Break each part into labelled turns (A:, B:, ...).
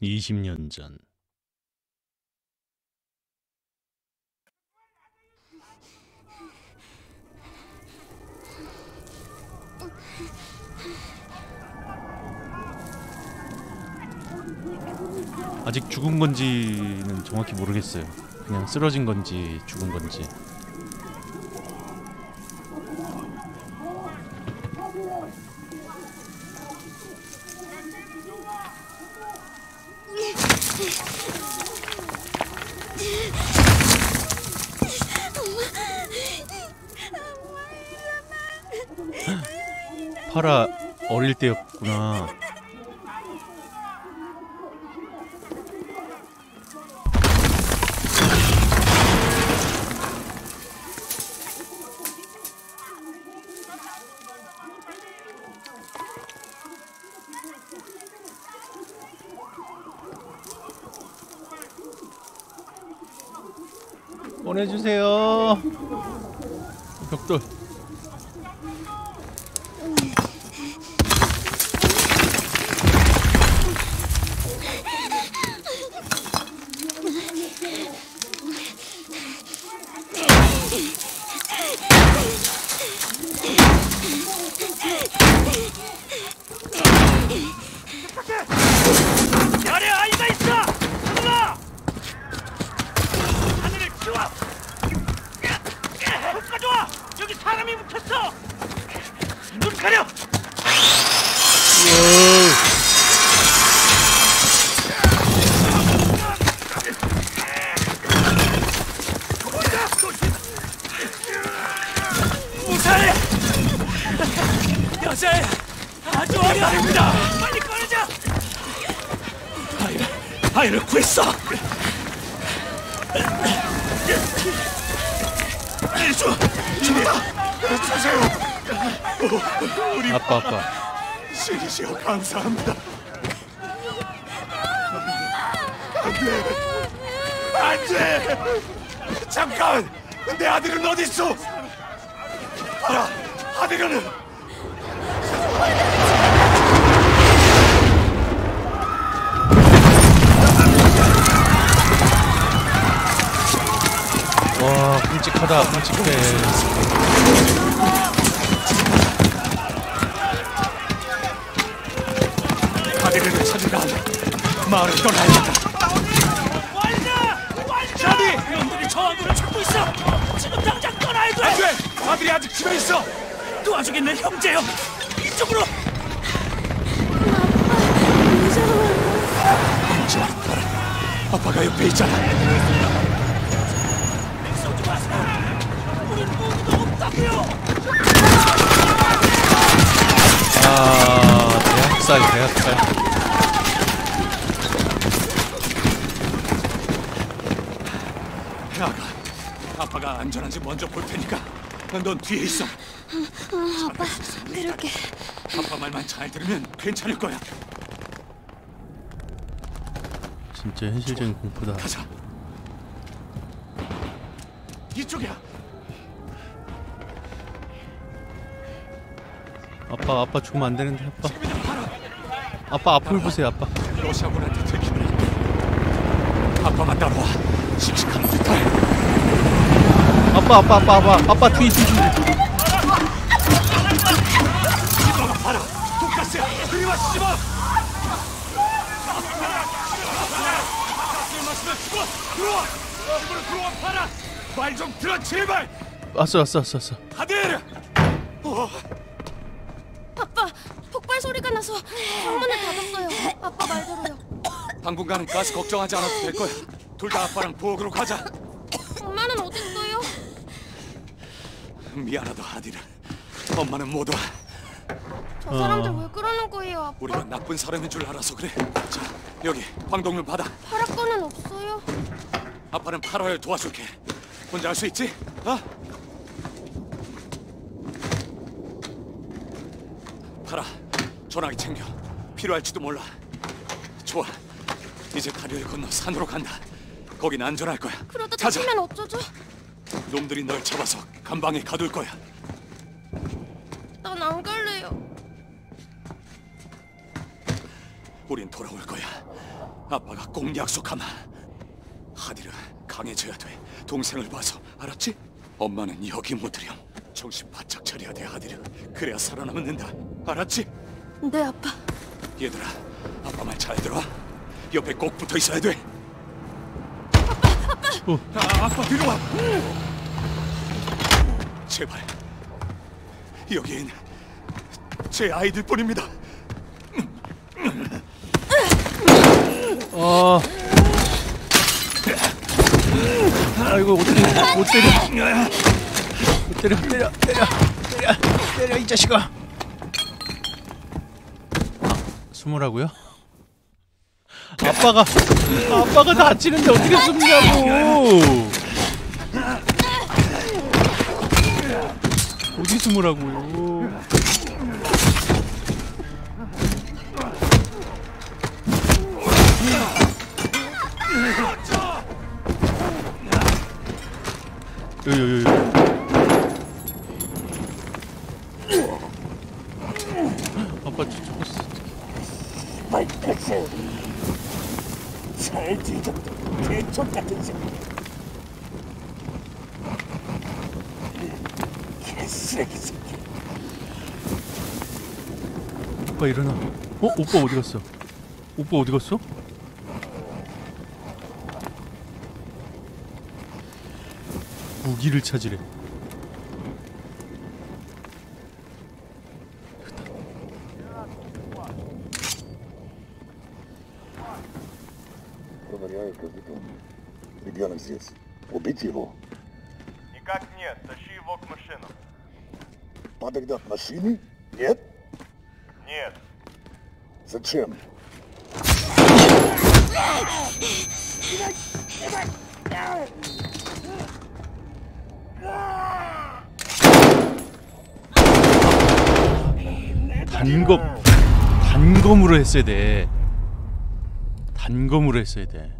A: 20년 전 아직 죽은 건지는 정확히 모르겠어요. 그냥 쓰러진 건지 죽은 건지. 파라 어릴 때였구나. 보내주세요. 벽돌.
B: 열에 아이가 있어! 들어가! 하늘을 치워! 못 가져와! 여기 사람이 묻혔어! 눈 가려! 무사해! 여자애 아주 어려합니다! 빨리 꺼내자! 아이를, 아이를 구했어! 일주! 저다! 주세요!
A: 아빠 아빠.
B: 신이시여 감사합니다. 안돼, 안돼. 잠깐, 내 아들은 어디 있어? 알아, 아들은
A: 와 끔찍하다 끔찍해.
B: 아들을 찾은 다음 마을을 떠나야겠다. 자비, 놈들이 저 아들을 찾고 있어. 지금 당장 떠나야 돼. 안 돼, 아들이 아직 집에 있어. 도와주겠네, 형제요. 이쪽으로. 걱정 마라. 아빠가 옆에 있잖아. 쏘지 마세요. 우리 모두도 없다고요.
A: 아 대학살 대학살.
B: 나가. 안전한지 먼저 볼 테니까. 넌 뒤에 있어.
C: 아빠, 그렇게
B: 아빠 말만 잘 들으면 괜찮을 거야.
A: 진짜 현실적인 공포다.
B: 가자. 이쪽이야.
A: 아빠 아빠 죽으면 안 되는데 아빠. 아빠 앞을 보세요 아빠.
B: 러시아군한테 들키네. 아빠만 따라와. 씩씩한 듯해.
A: 아빠 아빠 아빠 아빠 아빠 뒤 뒤. 뒤.
B: 이봐라 봐라. 독가스야. 그리 와 씹어. 가스를 마시면 죽어. 들어와. 집으로 들어와 봐라. 말좀 들어 제발.
A: 왔어 왔어 왔어 왔어.
B: 아들. 어.
C: 아빠 폭발 소리가 나서 창문을 닫았어요. 아빠 말대로요.
B: 당분간은 가스 걱정하지 않아도 될 거야. 둘 다 아빠랑 부엌으로 가자.
C: 엄마는 어디 있어요?
B: 미안하다 아들아. 엄마는 못 와.
C: 저 사람들 왜 그러는 거예요, 아빠?
B: 우리가 나쁜 사람인 줄 알아서 그래. 자, 여기 황동률 받아.
C: 파라건은 없어요.
B: 아빠는 8월 도와줄게. 혼자 할 수 있지? 어? 파라, 전화기 챙겨. 필요할지도 몰라. 좋아. 이제 다리를 건너 산으로 간다. 거긴 안전할 거야.
C: 그러다
B: 가자.
C: 다치면 어쩌죠?
B: 놈들이 널 잡아서 감방에 가둘 거야.
C: 난 안 갈래요.
B: 우린 돌아올 거야. 아빠가 꼭 약속하마. 하디르 강해져야 돼. 동생을 봐서 알았지? 엄마는 여기 묻으렴. 정신 바짝 차려야 돼 하디르. 그래야 살아남는다. 알았지?
C: 네 아빠.
B: 얘들아, 아빠 말 잘 들어. 옆에 꼭 붙어 있어야 돼.
A: 어.
B: 아, 아빠 뒤로 와. 제발. 여기엔 제 아이들뿐입니다.
A: 아. 아이고 어떻게 못 때려? 못 때려 때려 때려 때려 때려 이 자식아. 아, 숨으라고요? 아빠가 아빠가 다치는데 어떻게 숨냐고? 어디 숨으라고요? 여기. 아빠 죽었어.
D: 잘 뒤졌다 개척 같은 새끼 개쓰레기 새끼
A: 오빠 일어나. 어? 오빠 어디 갔어? 오빠 어디 갔어? 무기를 찾으래.
D: Проверяю каждый дом. Ребенок здесь. Убить его.
E: Никак нет, тащи его к машинам.
D: Подогнать машины? Нет?
E: Нет,
D: Зачем?
A: 단검 단검으로 했어야 돼. 단검으로 했어야 돼.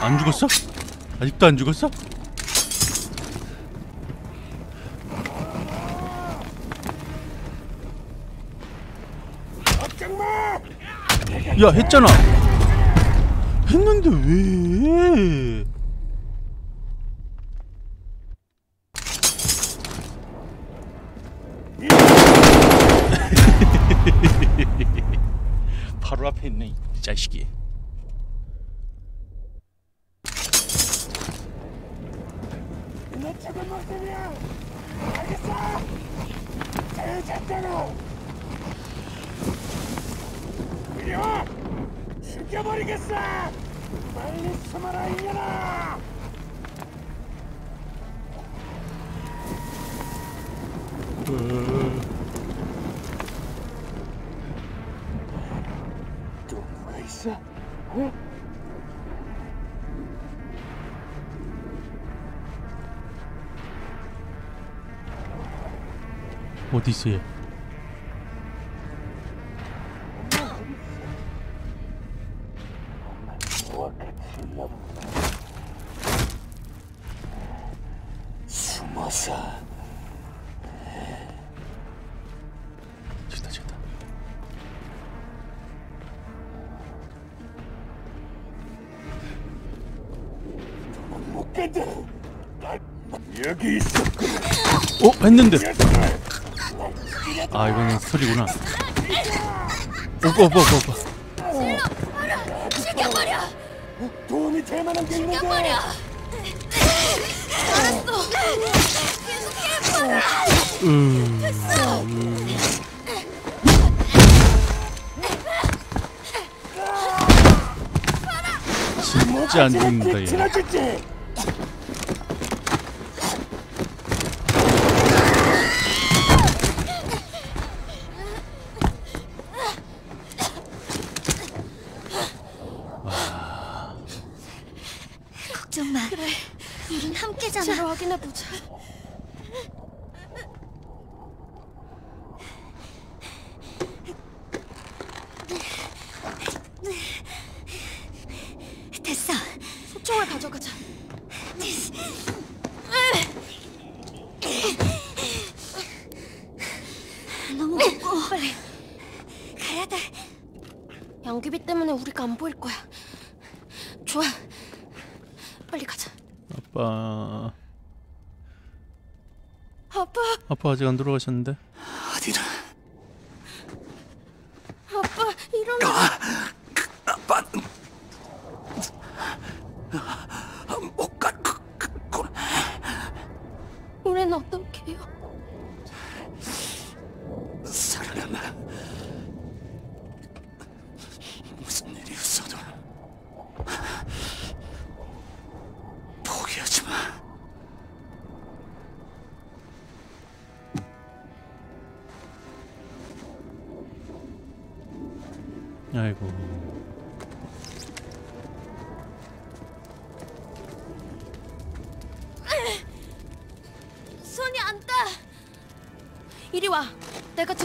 A: 안 죽었어? 아직도 안 죽었어? 야 했잖아. 했는데 왜? 바로 앞에 있네 이 자식이.
D: 있었구나.
A: 어 했는데.
D: 아
A: 이거는 스토리구나. 오빠 오빠 오빠 오빠.
C: 죽여버려.
D: 도움이 될 만한 게 있는데.
C: 죽여버려. 알았어. 계속해.
A: 음. 진짜 안 죽는다 얘.
D: 지나쳤지.
C: 걱정 마. 그래. 우린 함께잖아. 제로 확인해 보자.
F: 가져가자. 너무 무거워. 빨리 가야 돼. 양귀비 때문에 우리가 안 보일 거야. 좋아. 빨리 가자.
A: 아빠 안 돌아가셨는데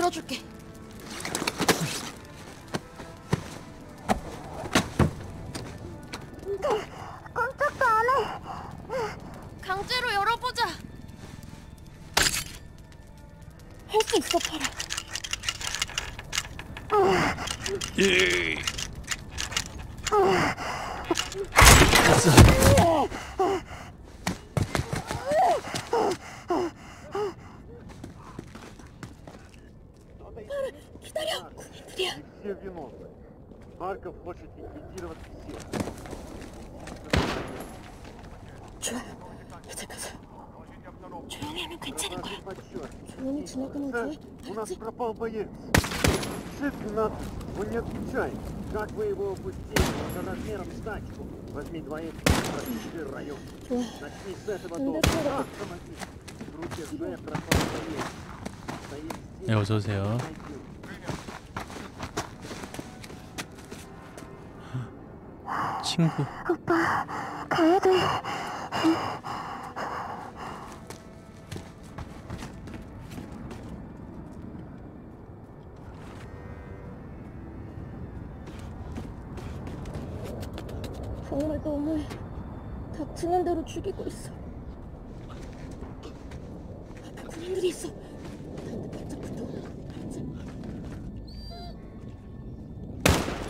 F: 들어줄게.
G: пропал боец. Шит надо. Он не отвечает. Как вы его упустили? Это размером с тачку. Возьми двоих, прочеши район. Начни с этого дома. Автомобиль. В руке Ж пропал боец. Стоит здесь.
A: 네 어서 오세요
G: Найди.
A: 친구
F: 가야 돼. 닥치는 대로 죽이고 있어. 앞에 군인들이 있어.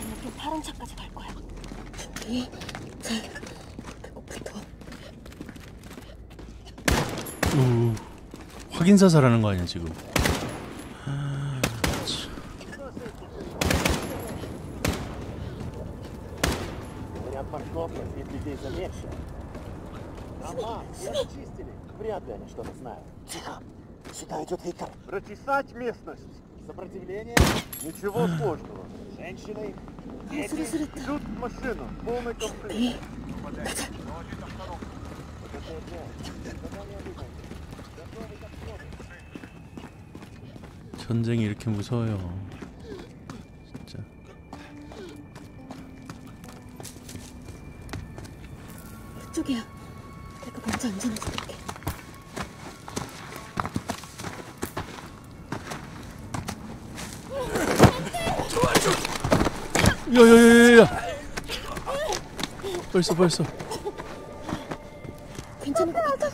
F: 이렇게 파란 차까지 갈 거야. 준비. 자, 배고 붙어.
A: 우 확인 사살하는 거 아니야 지금
G: Прочесать местность. Сопротивление? Ничего сложного. Женщины, дети, идут в машину. Полный комплект.
A: 전쟁이 이렇게 무서워요 진짜
F: 이쪽이야. 내가 먼저 안전을 줄게.
A: 야야야야야 벌써 벌써
F: 괜찮은 것 같아.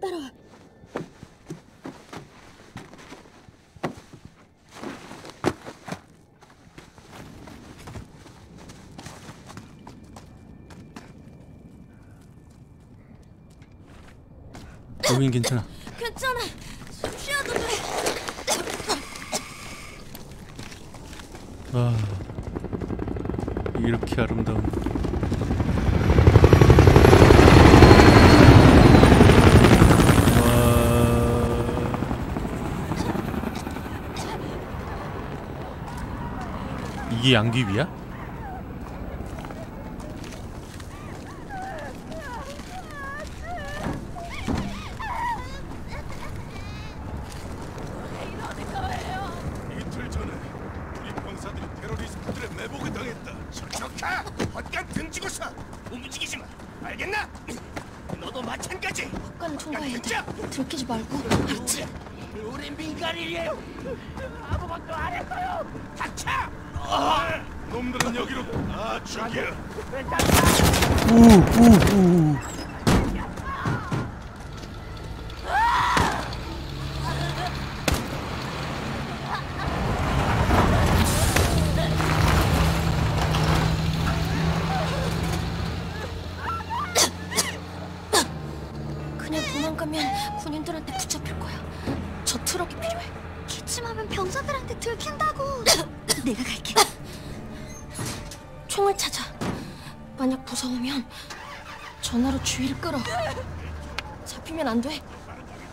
F: 따라와.
A: 괜찮아
F: 괜찮아. 숨 쉬어도 돼.
A: 아 이렇게 아름다운 와 이게 양귀비야?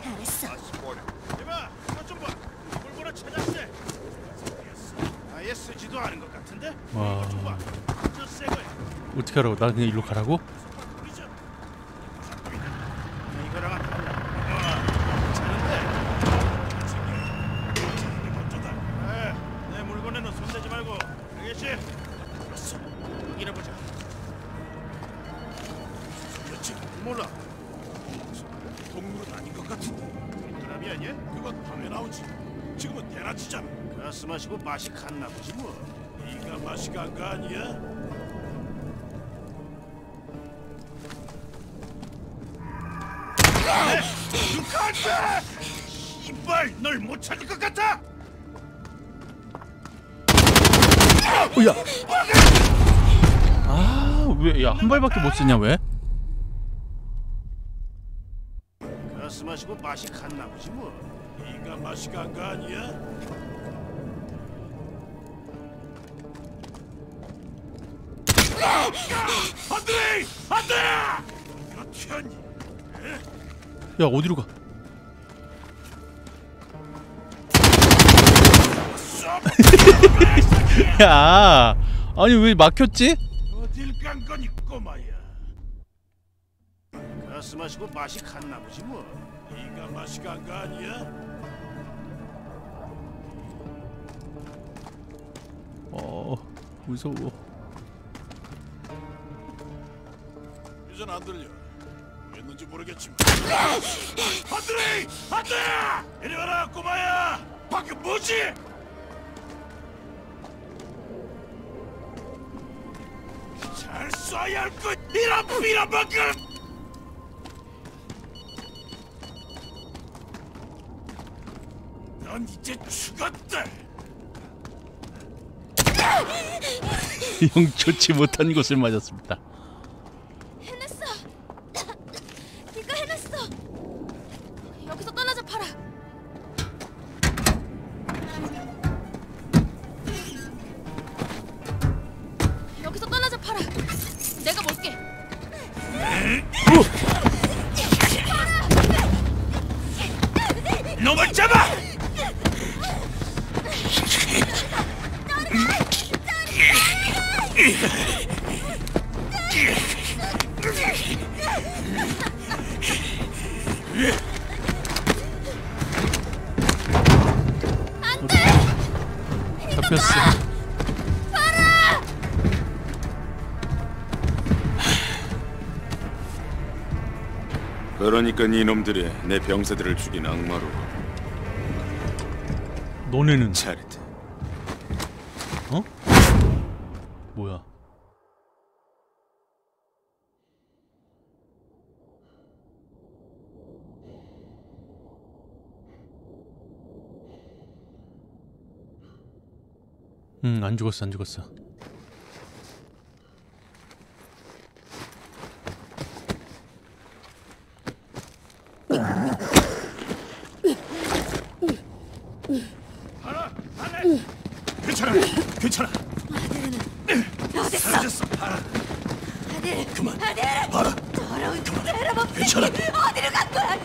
H: 알았어.
I: 이봐, 이것 좀 봐. 물건을 찾았대. 아예 쓰지도 않은 것 같은데?
A: 와. 어떻게 하라고 나 그냥 일로 가라고?
I: 한다! 이빨 널 못 찾을 것 같아!
A: 어야 아 왜 야 한 발밖에 못 쓰냐 왜?
I: 가스 마시고 맛이 갔나 보지 뭐.
J: 네가 맛이 간 거 아니야? 안돼! 안돼! 하니
A: 야 어디로 가? 야 아니 왜 막혔지?
I: 어딜 간 거니 꼬마야. 가스 마시고 맛이 갔나 보지 뭐.
J: 네가 맛이 간 거 아니야?
A: 어 무서워
J: 이젠 안 들려. 왜였는지 모르겠지만. 안돼! 안돼! 이리 와라 꼬마야! 방금 뭐지? 잘 쏴야 할 것! 이런 방금! 넌 이제 죽었다.
A: 영 좋지 못한 곳을 맞았습니다
K: 그러니까 이놈들이 내 병사들을 죽인 악마로.
A: 너네는?
K: 차리트.
A: 어? 뭐야? 응 안 죽었어 안 죽었어
J: 괜찮아, 괜찮아.
L: 어딨어?
J: 사라졌어. 알아.
L: 아들.
J: 그만.
L: 아들.
J: 알아.
L: 더러운 테러범
J: 괜찮아.
L: 어디로 간 거야?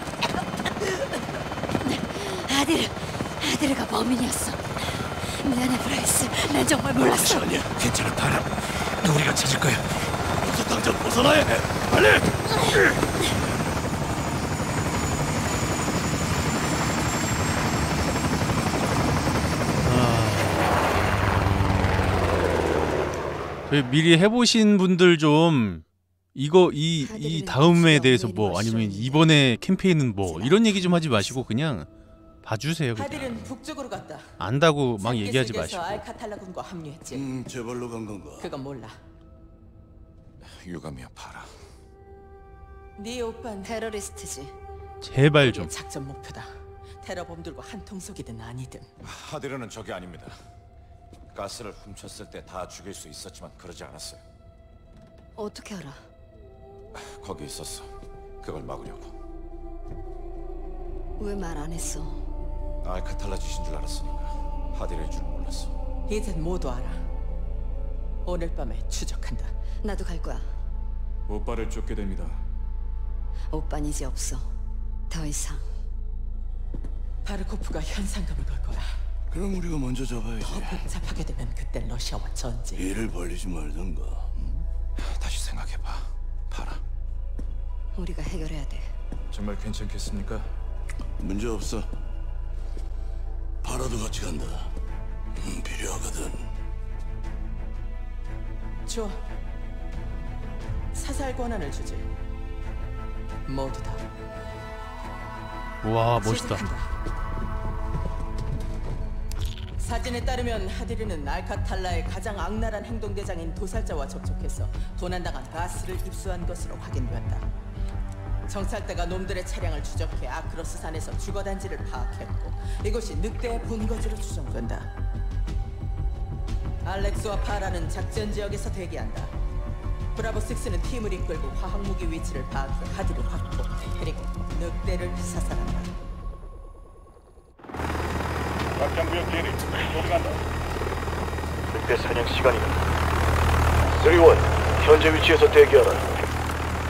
L: 아들, 아들가 범인이었어. 미안해 브라이스, 난 정말 몰랐어.
J: 아니야. 괜찮아, 바라. 우리가 찾을 거야. 어서 당장 벗어나야 해. 빨리.
A: 저희 미리 해보신 분들 좀 이거 이 이 다음에 대해서 뭐 아니면 이번에 캠페인은 뭐 이런 얘기 좀 하지 마시고 그냥 봐주세요. 그냥.
M: 북쪽으로 갔다.
A: 안다고 막 얘기하지
M: 세계에서
A: 마시고.
M: 알카탈라군과 합류했지.
K: 음, 제발로 간 건가?
M: 그건 몰라.
K: 유감이야, 봐라.
M: 네 오빠는
C: 테러리스트지.
A: 제발 좀.
M: 작전 목표다. 테러범들과 한통속이든 아니든
N: 하디르는 적이 아닙니다. 가스를 훔쳤을 때 다 죽일 수 있었지만 그러지 않았어요.
C: 어떻게 알아?
N: 거기 있었어. 그걸 막으려고.
C: 왜 말 안 했어?
N: 알카탈라 짓인 줄 알았으니까 하디르일 줄 몰랐어.
M: 이젠 모두 알아. 오늘 밤에 추적한다.
C: 나도 갈 거야.
K: 오빠를 쫓게 됩니다.
C: 오빤 이제 없어. 더 이상.
M: 바르코프가 현상금을 걸 거야.
K: 그럼 우리가 먼저 잡아야지.
M: 복잡하게 되면 그때 러시아와 전쟁.
K: 일을 벌리지 말던가.
N: 다시 생각해봐. 봐라.
C: 우리가 해결해야 돼.
N: 정말 괜찮겠습니까?
K: 문제 없어. 파라도 같이 간다. 음, 필요하거든.
M: 좋아. 사살 권한을 주지. 모두 다.
A: 와 멋있다.
M: 시작한다. 사진에 따르면 하디르는 알카탈라의 가장 악랄한 행동대장인 도살자와 접촉해서 도난당한 가스를 입수한 것으로 확인되었다. 정찰대가 놈들의 차량을 추적해 아크로스 산에서 주거단지를 파악했고 이곳이 늑대의 본거지로 추정된다. 알렉스와 파라는 작전 지역에서 대기한다. 브라보 6는 팀을 이끌고 화학무기 위치를 파악해 하디르 확보 그리고 늑대를 사살한다.
I: 장구역 진입. 소리난다.
O: 늑대 사냥 시간이다. 3원, 현재 위치에서 대기하라.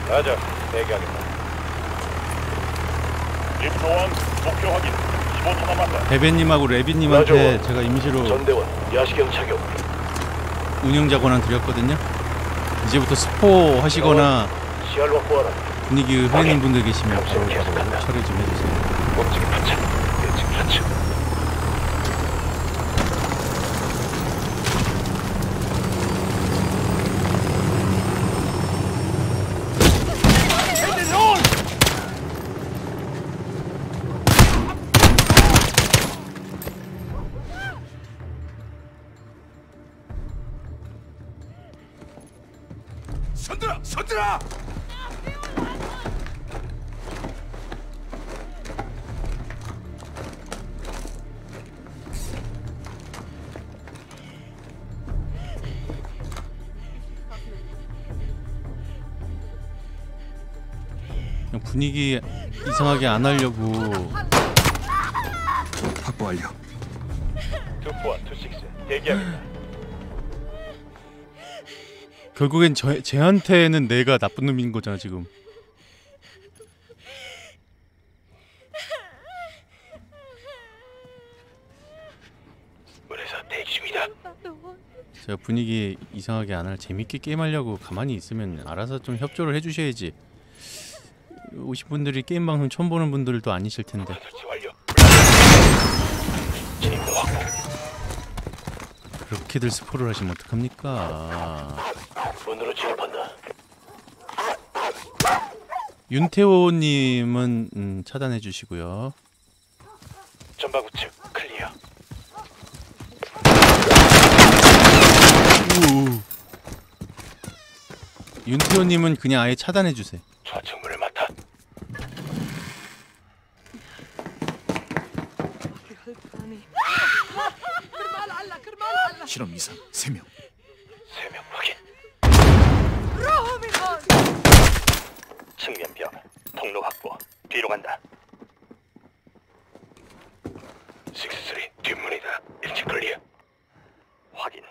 I: 가자. 대기하겠다. 입소원 목표 확인. 15초 남았다.
A: 베베님하고 레비님한테
O: 맞아.
A: 제가 임시로
O: 전대원, 야시경 착용.
A: 운영자 권한 드렸거든요. 이제부터 스포 하시거나
O: 시야를 확보하라.
A: 분위기 흐리는 분들 계시면 바로
O: 계속한다.
A: 처리 좀 해주세요.
O: 목적이 포착. 예측 포착.
K: 손들어! 손들어!
A: 그냥 분위기 이상하게 안 하려고
K: 확보 완료.
O: 투포와 투식스, 대기하겠다.
A: 결국엔 저, 쟤한테는 내가 나쁜 놈인 거잖아 지금.
O: 문에서 대기 중이다.
A: 제가 분위기 이상하게 안 할 재밌게 게임하려고 가만히 있으면 알아서 좀 협조를 해주셔야지. 오신 분들이 게임 방송 처음 보는 분들도 아니실 텐데.
O: 완료.
A: 그렇게들 스포를 하시면 어떡합니까?
O: 문으로 진입한다.
A: 윤태호님은 음, 차단해 주시고요.
O: 전방 우측 클리어.
A: 우. 윤태호님은 그냥 아예 차단해 주세요.
O: 좌측 문을 맡아.
K: 실험 이상 3명.
O: 세명 확인. 측면벽 통로 확보. 뒤로 간다. 식스리 뒷문이다. 1층 클리어. 확인.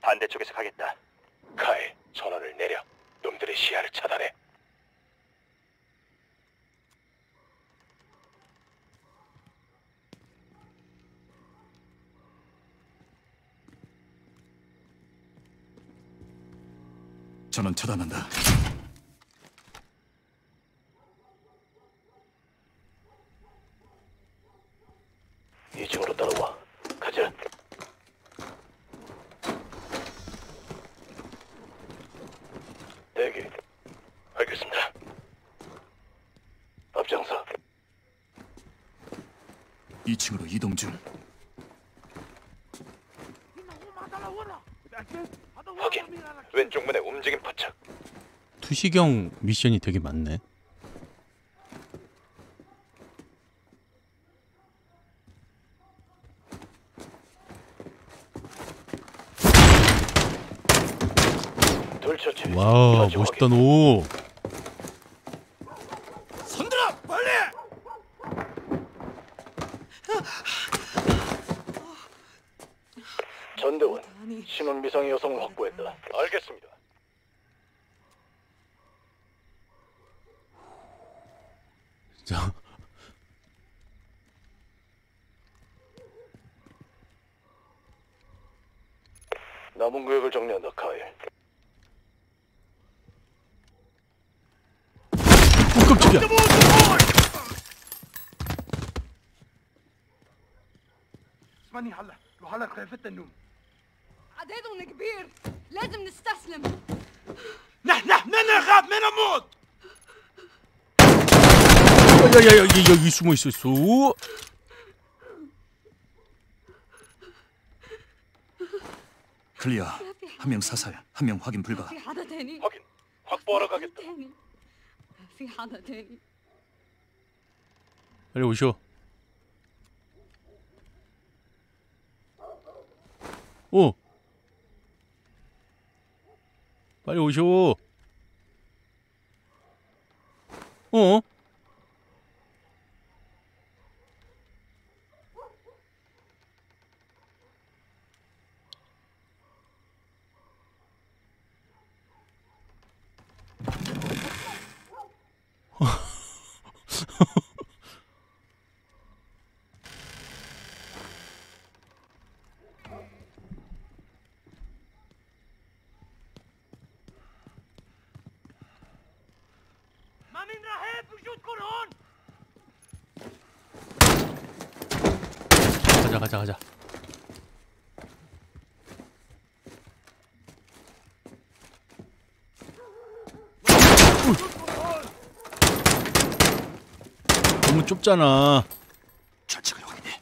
O: 반대쪽에서 가겠다. 카일 전원을 내려. 놈들의 시야를 차단해.
K: 전원 차단한다.
O: 이층으로 따라와. 가자. 대기. 알겠습니다. 앞장서.
P: 2층으로 이동 중.
O: 확인. 왼쪽 문에 움직임 포착.
A: 투시경 미션이 되게 많네.
O: 둘 처치.
A: 와
O: 처치
A: 멋있다
O: 확
A: 숨어 있을 수.
P: 클리어. 한 명 사살, 한 명 확인 불가.
O: 확인. 확보하러 가겠다.
A: 빨리 오시오. 빨리
O: 오시오. 어?
A: 가자 가자 가자. 너무 좁잖아.
P: 좌측을 확인해.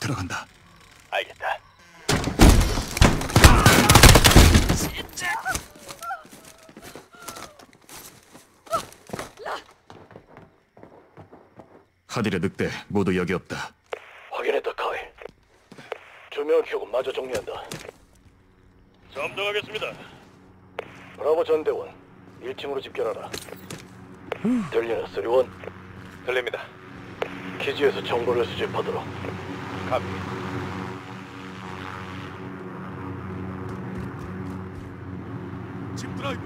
P: 들어간다.
O: 알겠다
P: 하딜의 늑대 모두 여기 없다.
O: 확인했다 카일 조명을 켜고 마저 정리한다. 점등하겠습니다. 브라보 전대원 1층으로 집결하라. 들리나 쓰리원? 들립니다. 기지에서 정보를 수집하도록. 갑집 드라이브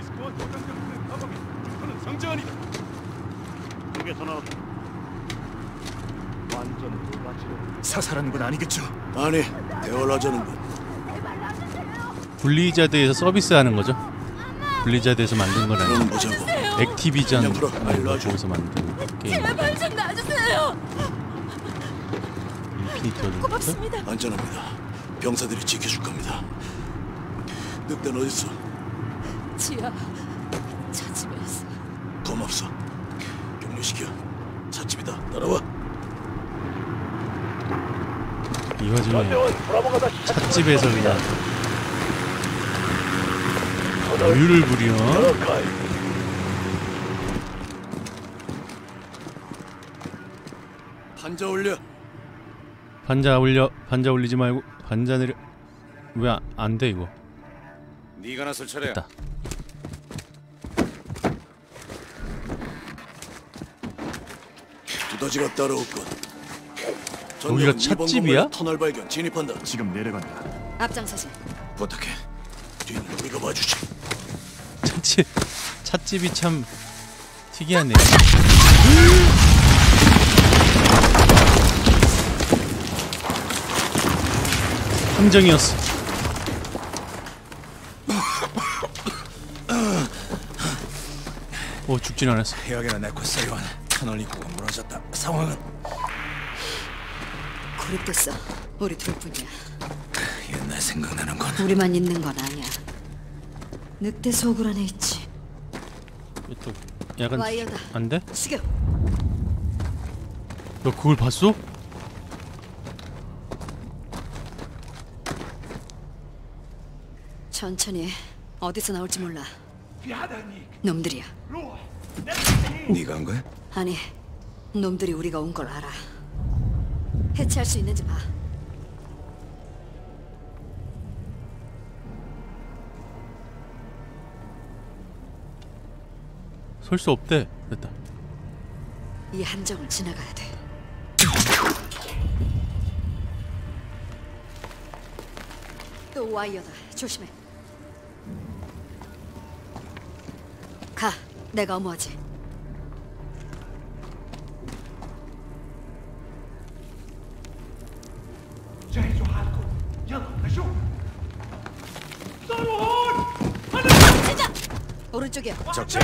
O: 디스코와 도장장군의 가방에 주파는 상자아니다 중에서 나왔다 완전
P: 사살하는 건 아니겠죠?
J: 아니, 대화하자는 분.
A: 블리자드에서 서비스하는 거죠? Blizzard에서 만든 건
J: 그럼
A: 아니고
J: 보자고.
A: Activision
J: 놔줘.
A: 거기서 만든 게임.
C: 제발 좀 놔주세요
A: Infinity?
C: 고맙습니다
J: 안전합니다. 병사들이 지켜줄 겁니다. 늑대는 어딨어?
C: 지하 저 집에서
J: 고맙소. 격리시켜. 찻집이다. 따라와.
A: 이 와중에
O: 전대원 브라보가 다시
A: 찻집에서 그냥 여유를 부려.
J: 판자 올려.
A: 반자 올려 반자 올리지 말고 반자 내려 왜 안 돼 이거
N: 네가 나설 차례야.
A: 됐다
J: 두더지가 따라올 것.
A: 여기가 찻집이야?
J: 터널 발견 진입한다.
P: 지금 내려간다.
C: 앞장서세요.
J: 부탁해. 뒤는 우리가 봐주지.
A: 찻집 찻집이 참 특이하네. 함정이었어. 오 죽진 않았어.
K: 해역에는 네코스 요한 터널 입구가 무너졌다. 상황은
L: 고립됐어. 우리 둘뿐이야.
K: 옛날 생각나는 건
L: 우리만 있는 건 아니야. 늑대 속을 안에 있지.
A: 또 약간
L: 와이어다.
A: 안 돼?
L: 숙여.
A: 너 그걸 봤어?
L: 천천히. 어디서 나올지 몰라. 놈들이야.
K: 네가 한 거야?
L: 아니, 놈들이 우리가 온 걸 알아. 해체할 수 있는지 봐.
A: 설 수 없대. 됐다.
L: 이 함정을 지나가야 돼. 또 와이어다. 조심해. 가. 내가 어머하지. 오른쪽이야.
K: 적재.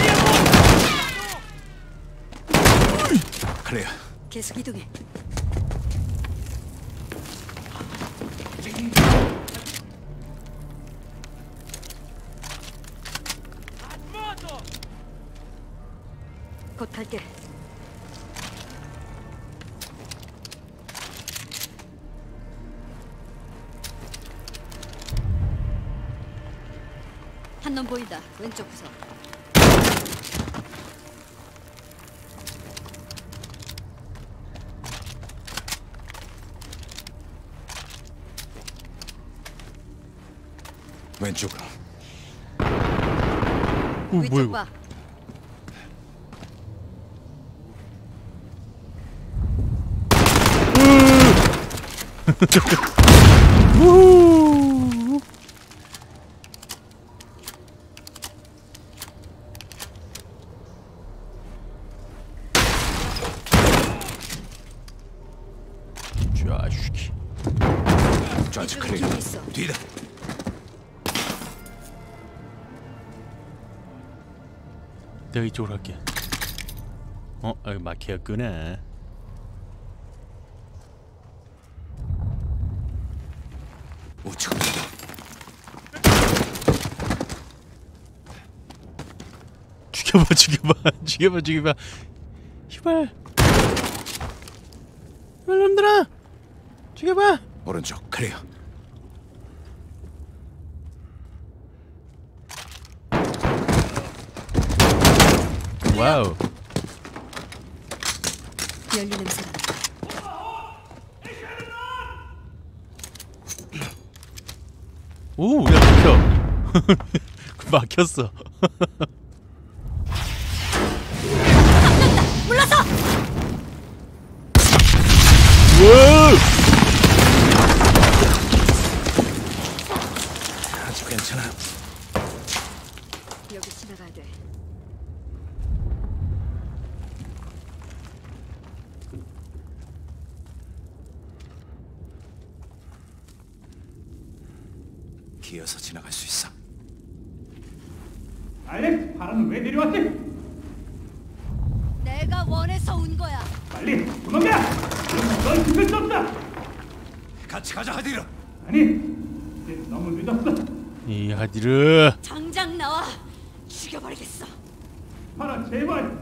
K: 클레어.
L: 계속 이동해. 곧 갈게. 보인다. 왼쪽 구석.
K: 왼쪽으로.
A: 오 뭐야 이거?
L: 봐.
A: 이쪽으로 갈게. 어, 아, 여기 막혔구나.
K: 우측.
A: 죽여봐, 죽여봐, 죽여봐, 죽여봐. 히발. 히발 놈들아, 죽여봐.
K: 오른쪽 클레어.
A: 와우.
L: 냄새가 나.
A: 오, 야 막혀. 막혔어.
K: 기어서 지나갈 수 있어.
I: 알렉스, 바람은 왜 내려왔지?
L: 내가 원해서 온 거야.
I: 빨리 도망가! 넌 죽을 수 없다!
K: 같이 가자 하디르.
I: 아니, 이제 너무 늦었어.
A: 이 하디르.
L: 당장 나와. 죽여버리겠어.
I: 봐라, 제발!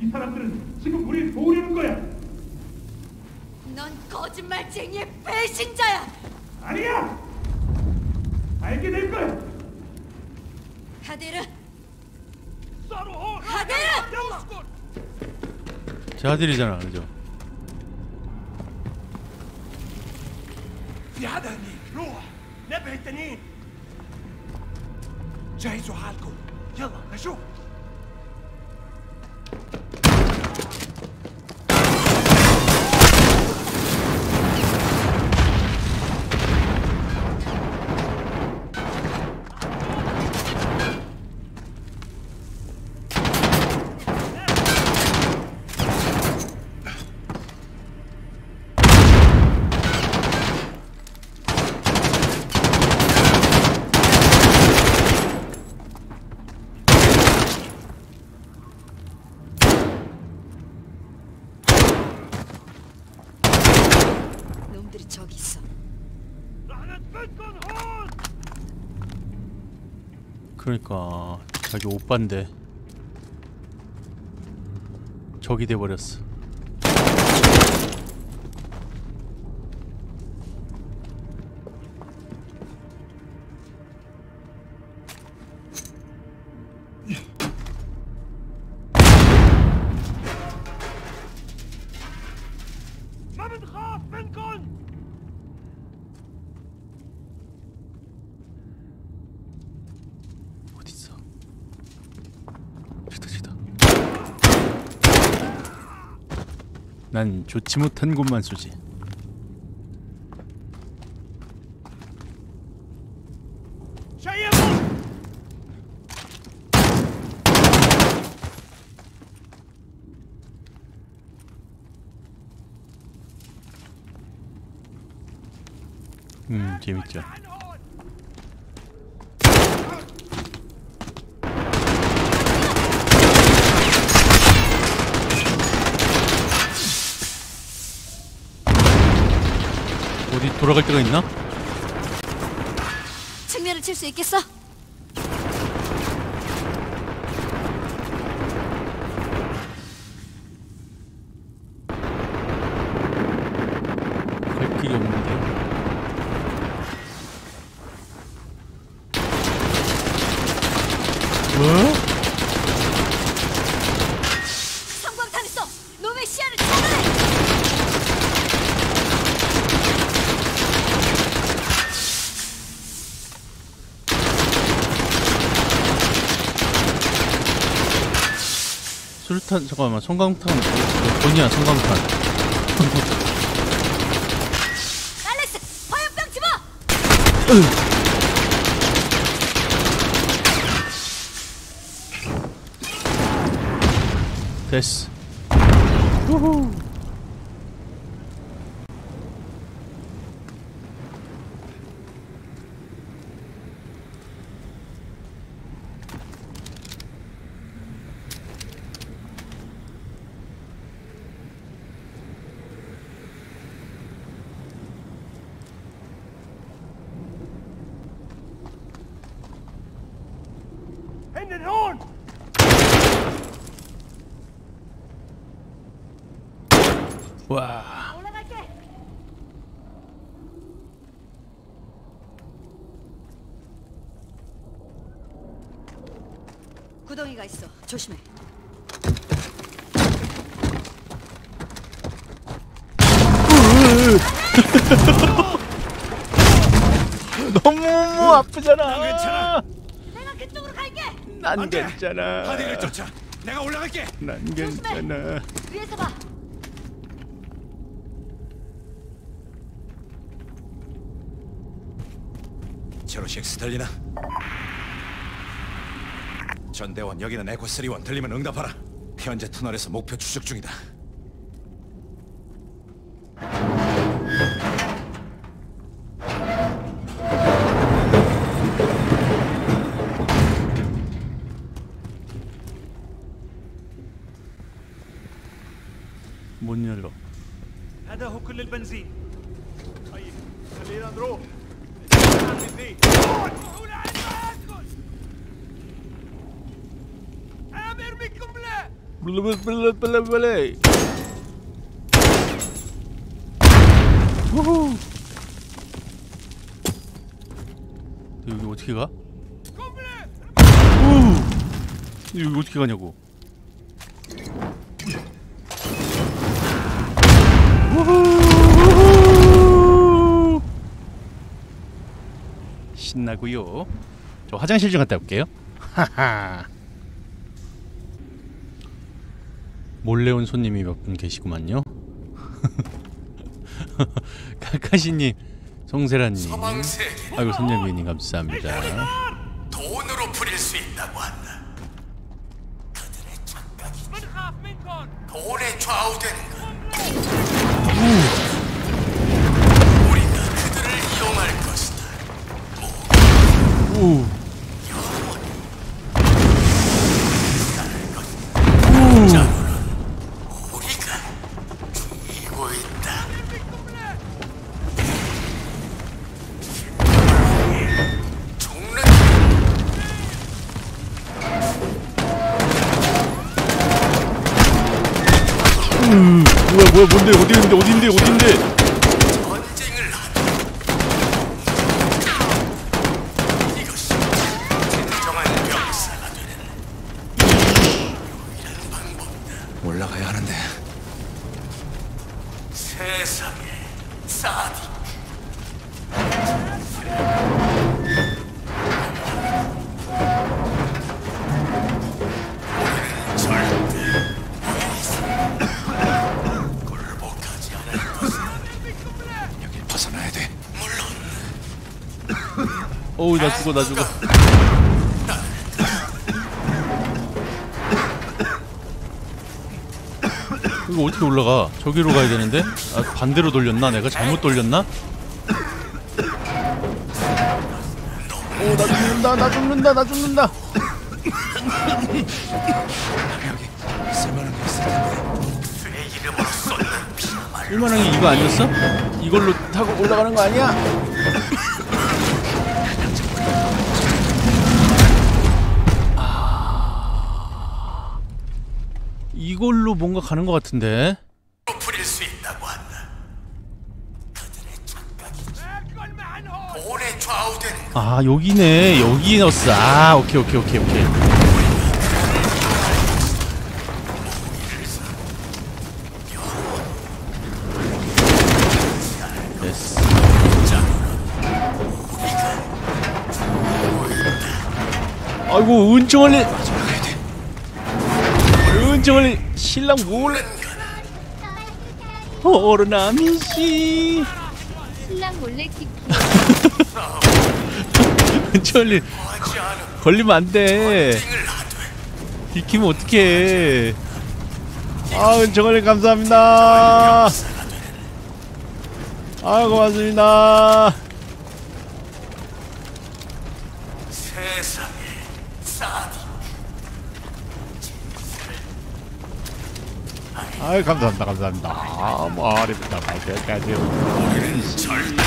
I: 이 사람들은 지금 우리 도우려는 거야!
L: 넌 거짓말쟁이의 배신자야.
I: 아니야! 알게 될 거야!
L: 하데르,
I: 서로!
L: 하데르!
A: 제 하디르잖아, 그죠?
I: في عدني روح نبه التانيين جهزوا حالكم يلا نشوف
A: 그러니까 자기 오빠인데 적이 돼버렸어. 좋지 못한 곳만 쏘지. 음 재밌죠. 돌아갈 데가 있나?
C: 측면을 칠 수 있겠어?
A: 갈 길이 없는데. 뭐?
C: 성광탄 있어. 놈의 시야를 차단해.
A: 수류탄 잠깐만 성광탄. 뭐냐 성광탄.
C: 알렉스, 화염병 집어.
A: 됐어 와
C: 올라갈게.
L: 구덩이가 있어. 조심해.
A: 너무 아프잖아
I: 괜찮아.
C: 내가 그쪽으로 갈게.
A: 난. 괜찮아
I: 하디를 쫓아. 내가 올라갈게.
A: 난 괜찮아
C: 위에서 봐.
N: 제로식 스탈리나 전대원 여기는 에코 3원 들리면 응답하라 현재 터널에서 목표 추적 중이다
I: كل البنزين طيب خلينا نروح ارمي قنبله
A: 블루블루블루블루 우후 여기 어떻게 가? 우 여기 어떻게 가냐고 신나고요 저 화장실 좀 갔다 올게요 하하 몰래 온 손님이 몇 분 계시구만요. 카카시님, 송세라님, 아이고 손녀비님 감사합니다.
K: 돈으로 부릴 수 있다고 한다. 그들의 착각이 돈에 좌우되는 것. 우. 음,
A: 뭐야 뭔데 어디
K: 있는데 어디인데 어디인데
A: 어우 나 죽어 나 죽어 이거 어떻게 올라가 저기로 가야 되는데 아 반대로 돌렸나 내가 잘못 돌렸나 어나 죽는다 나 죽는다 나 죽는다
K: 쓸만한 게 있을 텐데. 쇠 이름으로 쏟는 피말.
A: 일만한 게 이거 아니었어? 이걸로 타고 올라가는 거 아니야? 이걸로 뭔가 가는 것 같은데.
K: 부릴 수 있다고 한다. 그들의 착각이지. 오래 좌우되는
A: 아 여기네. 여기 넣었어. 아 오케이 오케이 오케이 오케이. 됐어. 아이고 은정원리. 은정원리 신랑 몰래. 어른아미씨
C: 신랑 몰래 키키.
K: 않은
A: 걸리면 안돼. 비키면 어떡해. 아은 정원님 감사합니다. 아 고맙습니다
K: 세상에 사디.
A: 아유 감사합니다 감사합니다. 아 머리부터 발끝까지
K: 절대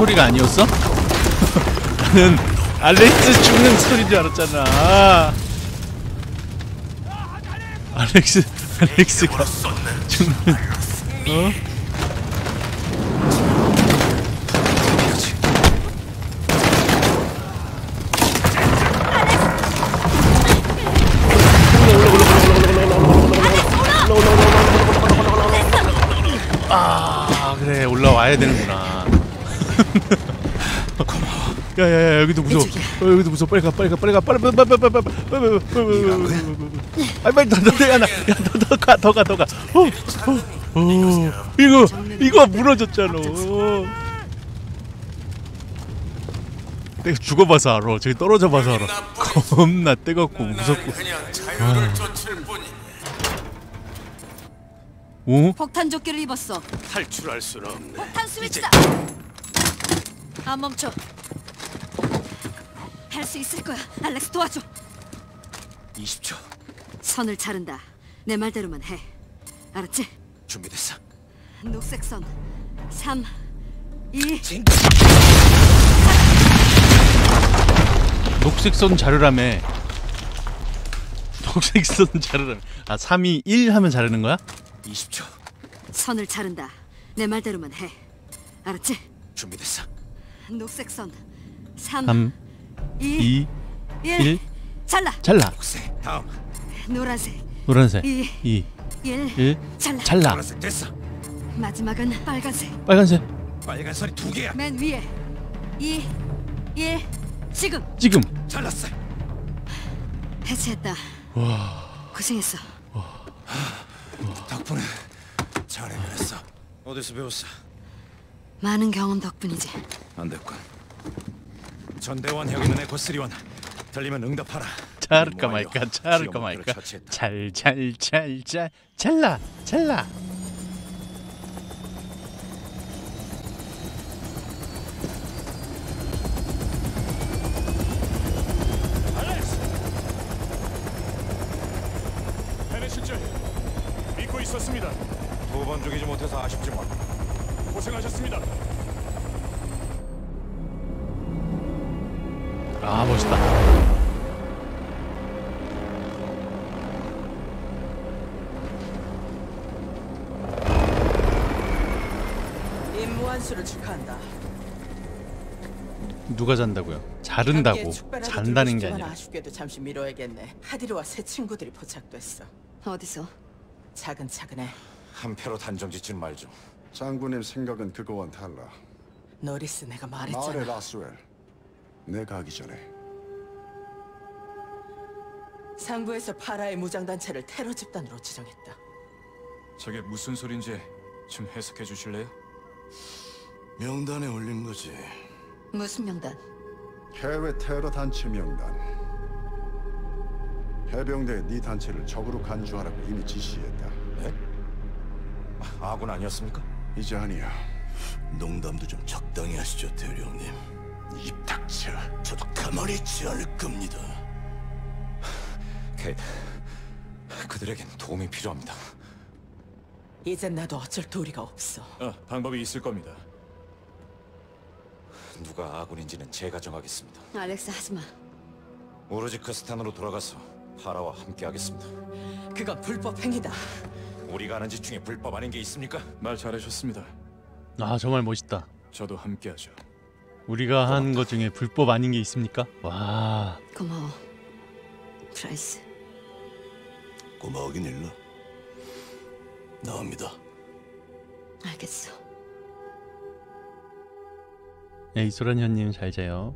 A: 스토리가 아니었어? 나는 알렉스 죽는 스토리인 줄 알았잖아 알렉스 알렉스가 죽는 어? 여기도 무서워 어, 여기도 무서워 빨리 가 빨리 가 빨리 가 빨리 빨리 빨리 빨리 빨리 빨리 빨리 빨리 빨리 빨리 더더야나더가더가 어, 어, 어, 이거 이거 무너졌잖아 내가 죽어봐서 알아 저기 떨어져봐서 알아 겁나 뜨겁고 무섭고 오?
L: 폭탄 조끼를 입었어.
K: 탈출할 수는 없네.
L: 폭탄 스위치다. 안 멈춰. 할 수 있을 거야. 알렉스 도와줘.
K: 20초
L: 선을 자른다. 내 말대로만 해. 알았지?
K: 준비됐어.
L: 녹색 선. 3 2
A: 녹색 선 자르라며 녹색 선 자르라며 아 3, 2, 1 하면 자르는 거야?
K: 20초
L: 선을 자른다. 내 말대로만 해. 알았지?
K: 준비됐어.
L: 녹색 선. 3
A: 3,
L: 2
A: 2,
L: 1
A: 1
L: 잘라.
A: 잘라
K: 세 다음
L: 노란색.
A: 노란색
L: 이,
A: 2
L: 일,
A: 1
L: 잘라.
A: 잘라
N: 노란색 됐어.
L: 마지막은 빨간색.
A: 빨간색
N: 빨간 선이 두 개야.
L: 맨 위에. 이, 일, 지금
A: 지금
N: 잘랐어.
L: 해체했다. 고생했어.
N: 덕분에 잘 해결했어. 어디서 배웠어?
L: 많은 경험 덕분이지.
N: 안 됐군. 전대원 여기는 에코스리원. 들리면 응답하라. 완료.
A: 말까
N: 지원군들을
A: 말까
N: 처치했다.
A: 잘잘잘잘 잘라 잘라 누가 잔다고요 자른다고 잔다는 게 아니라
M: 아쉽게도 잠시 미뤄야겠네. 하디르와 새 친구들이 포착됐어.
L: 어디서?
M: 차근차근해.
N: 한 패로 단정 짓진 말죠.
Q: 장군님 생각은 그거와는 달라.
M: 노리스 내가
Q: 말해
M: 말했잖아.
Q: 라스웰. 내가 하기 전에
M: 상부에서 파라의 무장단체를 테러 집단으로 지정했다.
K: 저게 무슨 소린지 좀 해석해 주실래요?
Q: 명단에 올린 거지.
L: 무슨 명단?
Q: 해외 테러 단체 명단. 해병대 네 단체를 적으로 간주하라고 이미 지시했다.
N: 네? 아, 아군 아니었습니까?
Q: 이제 아니야.
J: 농담도 좀 적당히 하시죠, 대령님.
Q: 입 닥쳐.
J: 저도 가만히 있지 않을 겁니다.
N: 케이트, 그들에겐 도움이 필요합니다.
M: 이젠 나도 어쩔 도리가 없어.
K: 아, 방법이 있을 겁니다.
N: 누가 아군인지는 제가 정하겠습니다.
L: 알렉스 하지마.
N: 오로지 그 스탄으로 돌아가서 파라와 함께하겠습니다.
M: 그건 불법 행위다.
N: 우리가 하는 짓 중에 불법 아닌 게 있습니까?
K: 말 잘하셨습니다.
A: 아 정말 멋있다
K: 저도 함께하죠.
A: 우리가 한 것 중에 불법 아닌 게 있습니까 와
L: 고마워. 프라이스.
J: 고마우긴 일러. 나옵니다.
L: 알겠어.
A: 에이 소란현님 잘 자요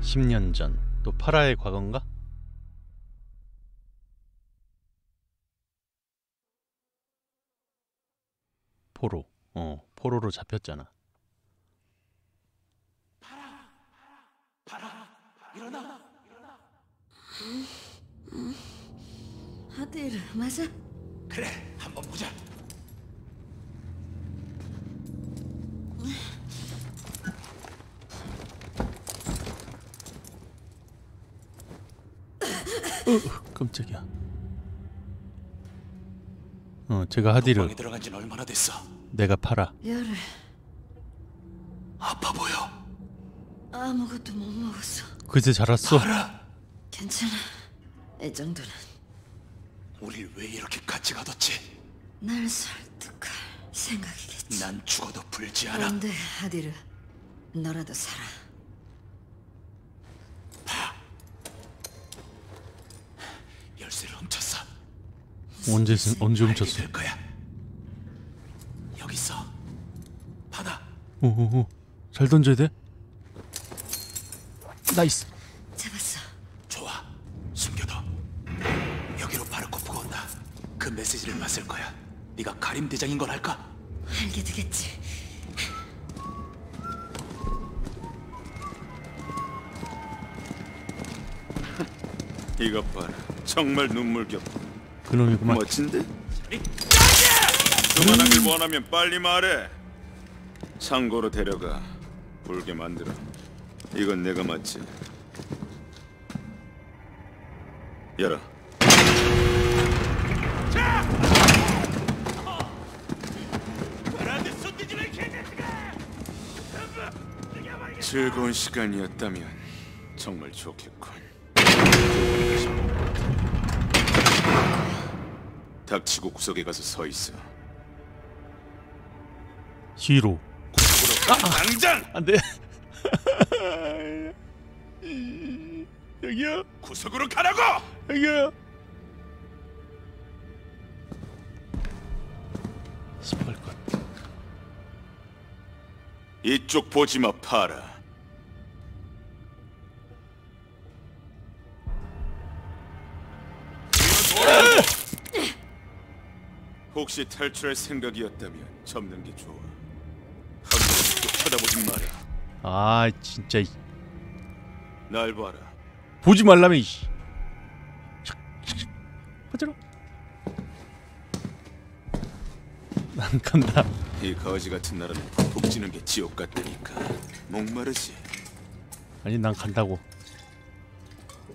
A: 10년 전 또 파라의 과거인가? 포로 어 포로로 잡혔잖아
L: 하디르 맞아?
B: 그래, 한번 보자.
A: 깜짝이야 어 제가
B: 방에 들어간 지는 얼마나 됐어?
A: 내가 파라
L: 열을
B: 아파 보여.
L: 아무것도 못 먹었어.
A: 그새 자랐어
L: 괜찮아. 이 정도는
B: 우릴 왜 이렇게 같이 가뒀지?
L: 날 설득할 생각이겠지.
B: 난 죽어도 불지 않아.
L: 안돼 하디르. 너라도 살아.
B: 열쇠를 훔쳤어.
A: 언제 쓴- 언제 훔쳤어
B: 될 거야. 여기 있어. 받아.
A: 오오오 잘 던져야 돼 nice
L: 잡았어.
B: 좋아. 숨겨둬. 여기로 바르코프가 온다. 그 메시지를 봤을 거야. 네가 가림 대장인 걸 알까?
L: 알게 되겠지.
K: 이것 봐라. 정말 눈물겹.
A: 그놈이구만
K: 멋진데? 그만하길 원하면 빨리 말해. 창고로 데려가 불게 만들어. 이건 내가 맞지. 열어. 즐거운 시간이었다면 정말 좋겠군. 닥치고 구석에 가서 서 있어.
A: 뒤로
K: 당장!
A: 안돼 여기요
I: 구석으로 가라고.
A: 여기요 스펄건
K: 이쪽 보지 마, 파라. 혹시 탈출할 생각이었다면 접는 게 좋아. 한 번도 쳐다보지 마라.
A: 아 진짜 이-
K: 날 봐라.
A: 보지 말라며 이씨 빠져라 난 간다
K: 이 거지 같은 나라는 북지는 게 지옥 같다니까. 목마르지.
A: 아니 난 간다고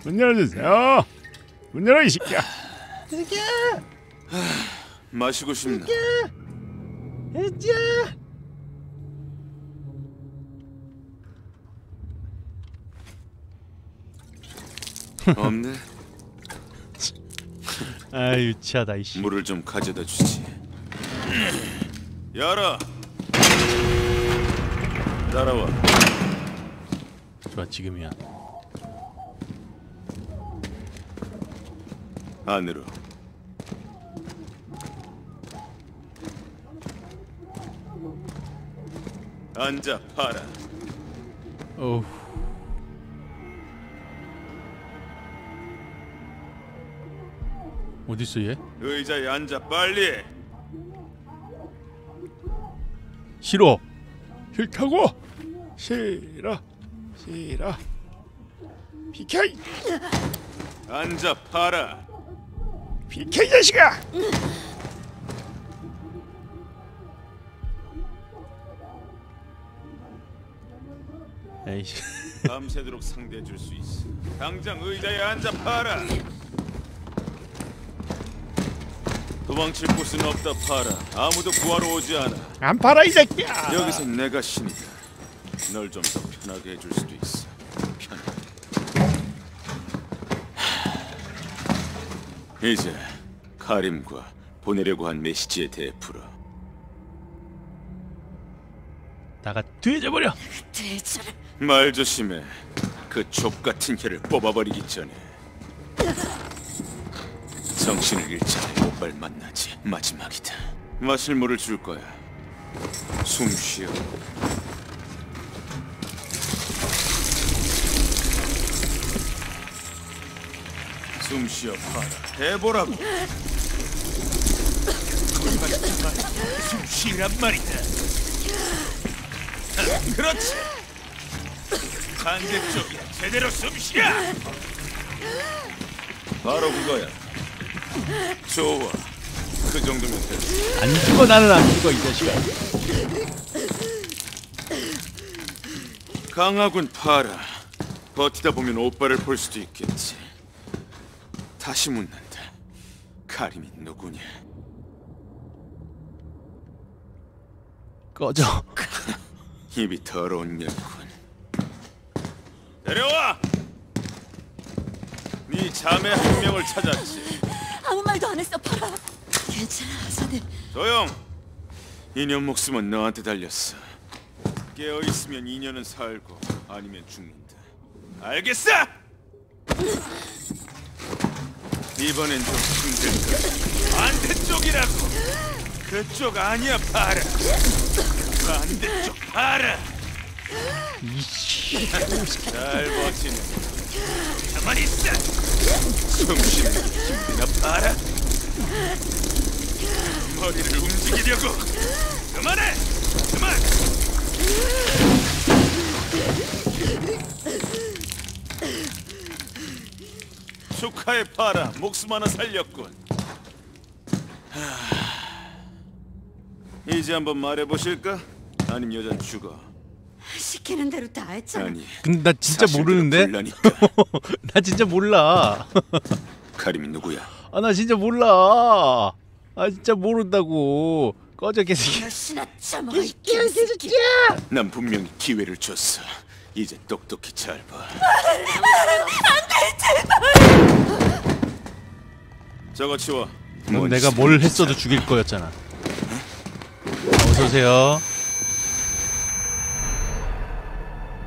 A: 문 열어주세요 문 열어 이 새끼야 이 새끼야
K: 마시고 싶나?
A: 으쌰
K: 없네.
A: 아 유치하다 이씨
K: 물을 좀 가져다 주지. 열어. 따라와.
A: 좋아 지금이야
K: 안으로. 앉아 파라.
A: 어우 어딨어 얘?
K: 의자에 앉아 빨리.
A: 싫어 싫다고 싫어 싫어 비켜 이-
K: 앉아 파라.
A: 비켜 이 자식아 에이씨
K: 밤새도록 상대해 줄 수 있어. 당장 의자에 앉아 파라. 도망칠 곳은 없다 파라. 아무도 구하러 오지 않아.
A: 안 팔아 이 새끼야
K: 여기서 내가 신이다. 널 좀 더 편하게 해줄 수도 있어. 편하게. 하, 이제 카림과 보내려고 한 메시지에 대해 풀어.
A: 나가 뒤져버려
C: 대처를
K: 말 조심해. 그 족 같은 혀를 뽑아버리기 전에. 정신을 말고 빨리 만나지. 마지막이다. 마실 물을 줄 거야. 숨 쉬어. 숨 쉬어 봐라. 해보라고. 숨 쉬란 말이다. 그렇지. 반대쪽이야. 제대로 숨 쉬어. 바로 그거야. 좋아. 그 정도면 됐어.
A: 안 죽어 나는 안 죽어 이 자식아
K: 강하군 파라. 버티다 보면 오빠를 볼 수도 있겠지. 다시 묻는다. 카림이 누구냐?
A: 꺼져
K: 입이 더러운 년군. 내려와. 네 자매 한 명을 찾았지.
C: 아무 말도 안 했어 파라 괜찮아 아사네
K: 조용. 이년 목숨은 너한테 달렸어. 깨어 있으면 이년은 살고 아니면 죽는다. 알겠어? 이번엔 좀 힘들 거야. 반대쪽이라고. 그쪽 아니야, 봐라. 반대쪽 봐라.
A: 이씨
K: 잘 버티네. 가만히 있어. 숨 쉬는 게 힘드나 봐라. 머리를 움직이려고. 그만해. 그만. 축하해 파라. 목숨 하나 살렸군. 하... 이제 한번 말해 보실까? 아니면 여잔 죽어.
L: 시키는 대로 다 했잖아.
K: 아니.
A: 근데 나 진짜
K: 사실대로
A: 모르는데. 나 진짜 몰라
K: 카림이 누구야?
A: 아 나 진짜 몰라 아 진짜 모른다고 꺼져 개새끼
L: 몇이나 참아 이 개새끼야.
K: 난 분명히 기회를 줬어. 이제 똑똑히 잘 봐. 저거 치워. 넌뭔
A: 내가 뭘 했어도
K: 잘
A: 죽일 거였잖아 어서 오세요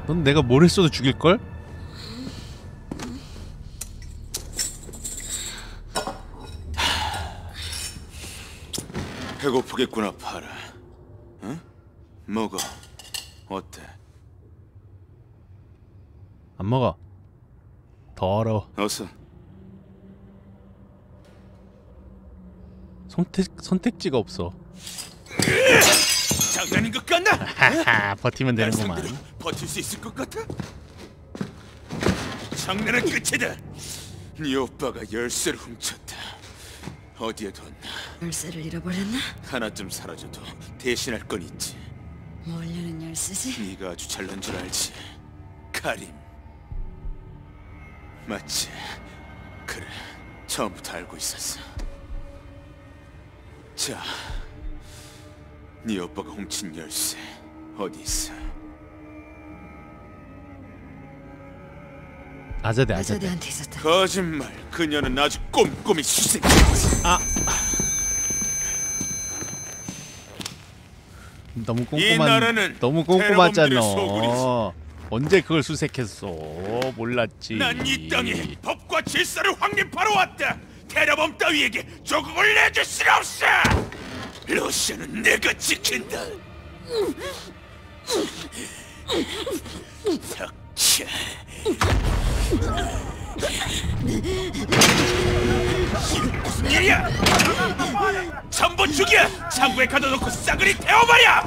A: 넌 내가 뭘 했어도 죽일걸?
K: 배고프겠구나, 파라. 응? 먹어. 어때?
A: 안 먹어. 더러워.
K: 어서.
A: 선택 선택지가 없어.
K: 장난인 것 같나?
A: 하하 버티면 되는구만.
K: 버틸 수 있을 것 같아? 장난은 끝이다. 네 오빠가 열쇠를 훔쳤다. 어디에 뒀나?
L: 열쇠를 잃어버렸나?
K: 하나쯤 사라져도 대신할 건 있지.
L: 뭐려는 열쇠지?
K: 네가 아주 잘난 줄 알지. 카림. 맞지? 그래. 처음부터 알고 있었어. 자, 네 오빠가 훔친 열쇠 어디 있어?
A: 아자대 아자대.
L: 아자대한테 있었다.
K: 거짓말. 그녀는 아주 꼼꼼히 수색했지.
A: 아. 너무
K: 이
A: 꼼꼼한.
K: 나라는
A: 너무 꼼꼼하잖아.
K: 테러범들의 소굴이지.
A: 언제 그걸 수색했어? 몰랐지.
K: 난 이 땅에 법과 질서를 확립하러 왔다. 테러범 따위에게 조국을 내줄 수가 없어. 러시아는 내가 지킨다. 무슨 일이야? 전부 죽여! 창고에 가둬놓고 싸그리 태워버려!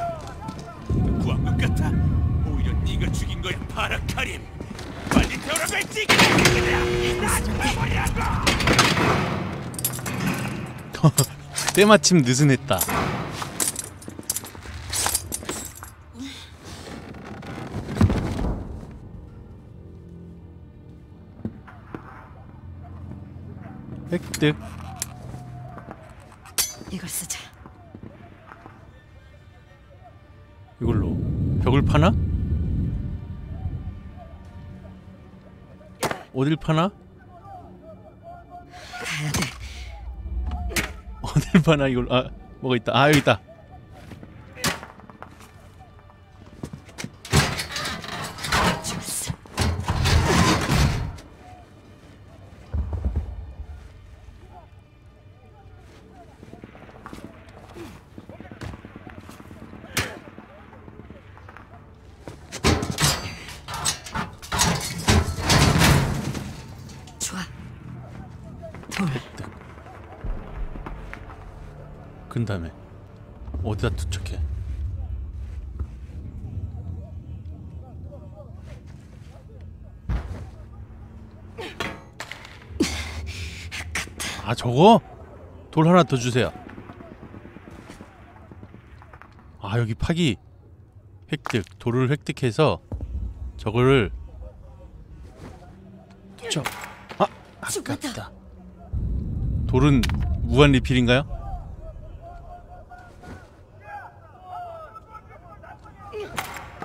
K: 구한 것 같아? 오히려 네가 죽인 거야, 파라카림. 빨리 태우라고 했지! 나 죽어버리라고!
A: 때마침 느슨했다. 획득.
L: 이걸 쓰자.
A: 이걸로 벽을 파나? 어딜 파나?
L: 가야 돼.
A: 어딜 파나 이걸 아 뭐가 있다. 아 여기 있다
L: 좋았어. 좋아. 돌.
A: 그 다음에 어디다 투척해? 아 저거? 돌 하나 더 주세요. 아 여기 파기 획득 돌을 획득해서 저거를 투척. 아 아깝다. 돌은 무한 리필인가요?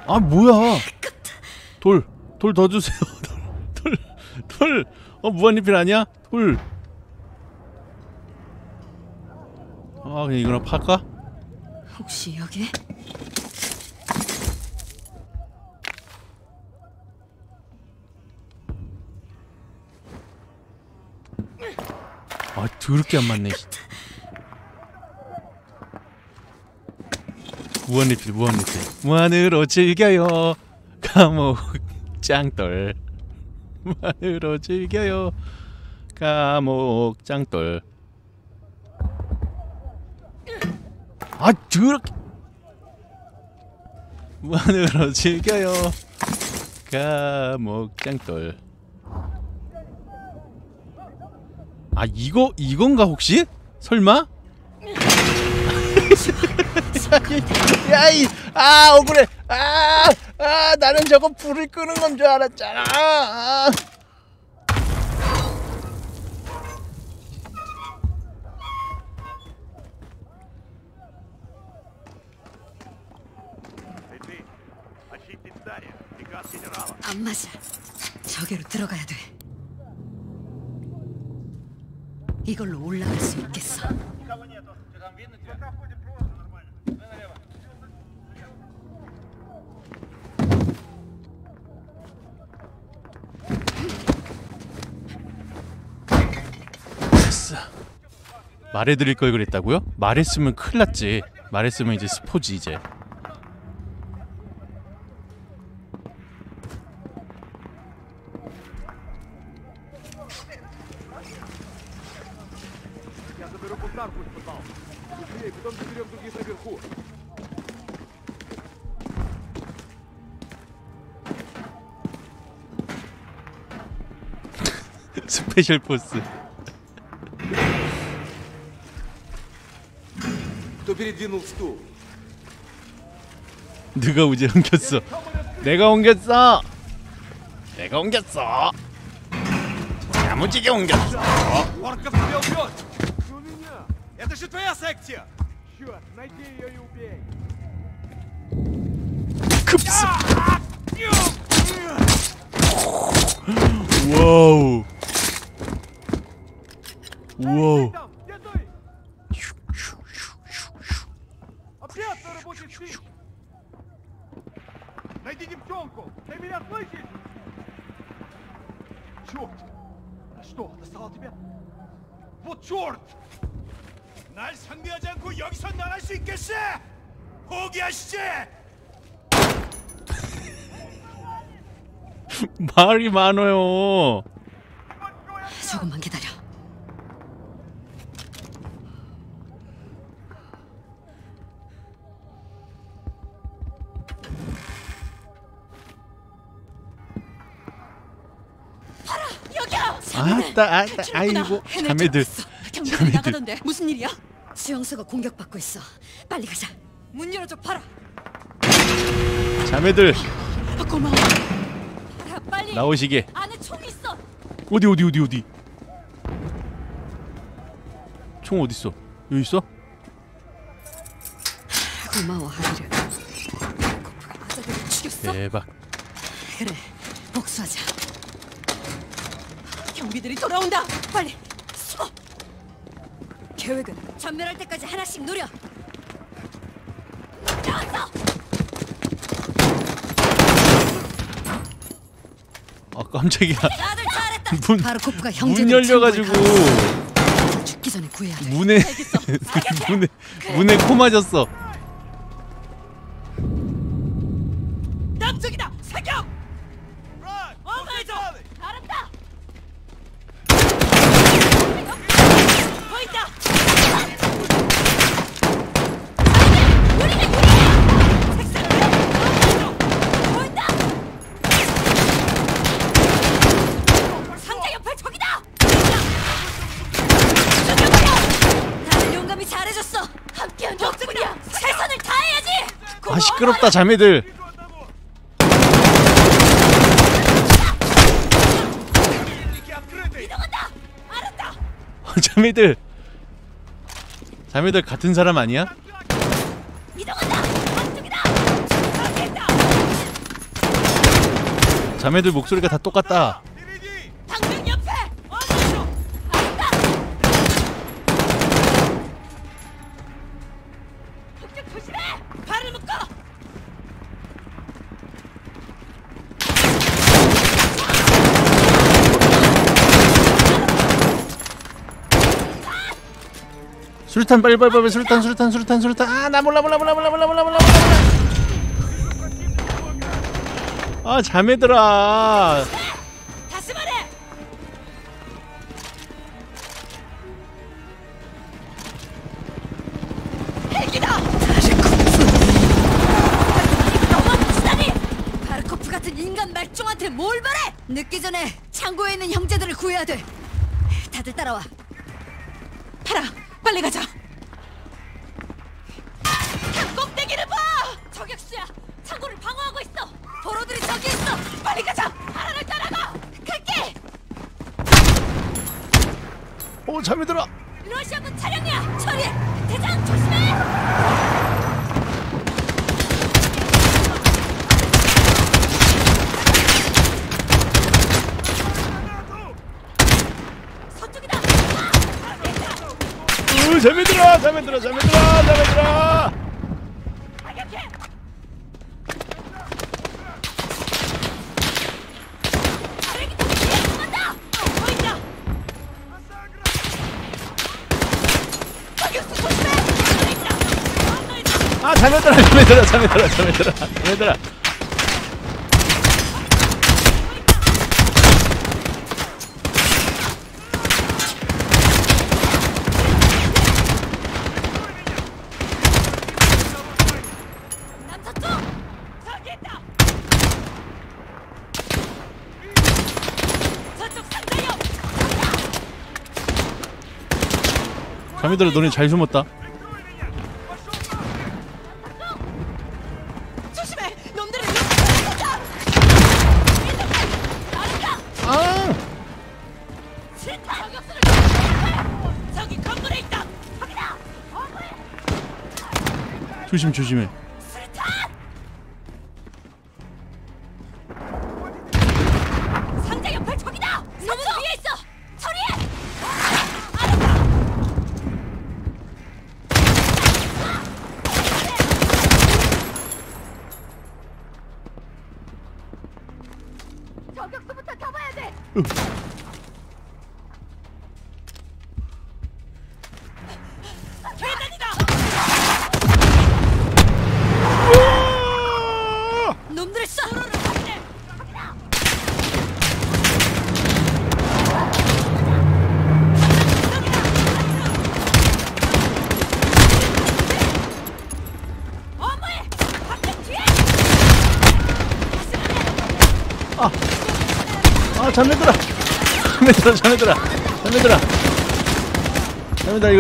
A: 아 뭐야? 돌 돌 더 주세요. 돌돌돌 어 무한리필 아니야? 돌 아 그냥 이거나 팔까?
L: 혹시 여기?
A: 아 더럽게 안 맞네 무한리필 무한리필. 무한으로 즐겨요. 감옥 짱돌. 무한으로 즐겨요. 감옥 짱돌. 아 더럽게. 무한으로 즐겨요. 감옥 짱돌. 아 이거 이건가 혹시? 설마 야이 아 억울해 아, 아 나는 저거 불을 끄는 건 줄 알았잖아 아.
L: 안 맞아. 저기로 들어가야 돼. 이걸로 올라갈 수 있겠어.
A: 아싸 말해드릴 걸 그랬다고요? 말했으면 큰일 났지. 말했으면 이제 스포지 이제. 스페셜 포스.
O: Кто передвинул стул?
A: 누가 우지 옮겼어 내가 옮겼어 내가 옮겼어 야무지게 옮겼어
I: Орков тебя убьет! У меня! Это же твоя секция!
O: Черт, найди ее и убей.
A: 급스 와우 와우 말이 많아요
L: 조금만 기다려.
A: 아따 아따 아이고 자매들 자매들
L: 나가던데 무슨 일이야? 수용소가 공격받고 있어. 빨리 가자. 문 열어줘, 팔아.
A: 자매들
L: 아, 고마워. 빨리.
A: 나오시게
L: 안에 총 있어.
A: 어디 어디 어디 어디 총 어디 있어 여기 있어
L: 고마워, 하이르. 코프가 아자들을 죽였어?
A: 대박
L: 그래, 복수하자. 경비들이 돌아온다. 빨리 숨어. 계획은 전멸할 때까지 하나씩 노려.
A: 깜짝이야. 문, 문 열려가지고 문에 문에 문에 코 맞았어.
L: 남쪽이다 사격.
A: 시끄럽다 자매들. 자매들 자매들 같은 사람 아니야? 자매들 목소리가 다 똑같다 술탄 빨리 빨리 빨리 술탄 술탄 술탄 술탄 아 나 몰라 몰라 몰라 몰라 몰라 몰라 몰라 아 잠에
L: 들어 말종한테 뭘 말해! 늦기 전에 창고에 있는 형제들을 구해야 돼. 다들 따라와. 파라, 빨리 가자. 들어 잠에 들어 잠들어
A: 아 잠에 들어 잠에 들어 잠에 들어 잠에 들어 잠에
L: 들어
A: 잠에들아 너네 잘 숨었다. 아! 조심 조심해